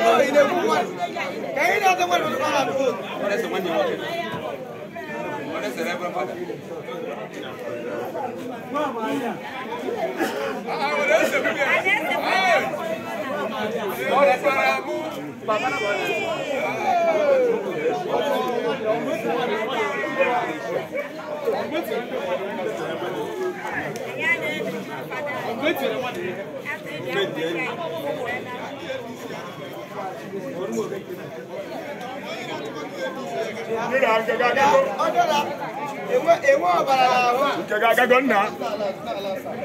What is the one you want? What is the Reverend Father? I'm going to the one. Ọjọ́ la, ọ̀bàrà làwọn.